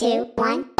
two, one,